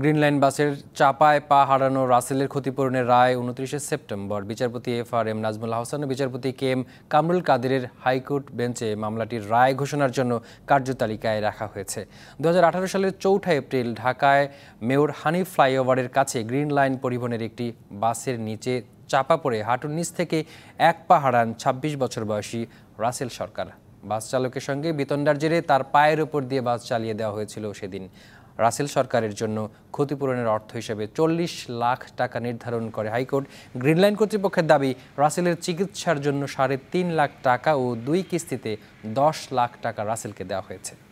Green line বাসের চাপায় পা হারানো রাসেলের ক্ষতিপূরণের রায় উনত্রিশে সেপ্টেম্বর। বিচারপতি F R M Nazmul Hasan ও বিচারপতি কে এম কামরুল কাদেরের হাইকোর্ট বেঞ্চে মামলাটির রায় ঘোষণার জন্য কার্যতালিকায় রাখা হয়েছে। দুহাজার আঠারো সালের চৌঠা এপ্রিল ঢাকায় মেয়র হানি ফ্লাইওভারের কাছে গ্রিন লাইন পরিবহনের একটি বাসের নিচে চাপা পড়ে হাঁটুর নিচ থেকে এক পা হারান ছাব্বিশ বছর বয়সী রাসেল সরকার। বাস চালকের সঙ্গে বিতণ্ডার জেরে তার পায়ের ওপর দিয়ে বাস চালিয়ে দেওয়া হয়েছিল সেদিন। রাসেল সরকারের জন্য ক্ষতিপূরণের অর্থ হিসেবে চল্লিশ লাখ টাকা নির্ধারণ করে হাইকোর্ট। গ্রিনলাইন কর্তৃপক্ষের দাবি, রাসেলের চিকিৎসার জন্য সাড়ে তিন লাখ টাকা ও দুই কিস্তিতে দশ লাখ টাকা রাসেলকে দেওয়া হয়েছে।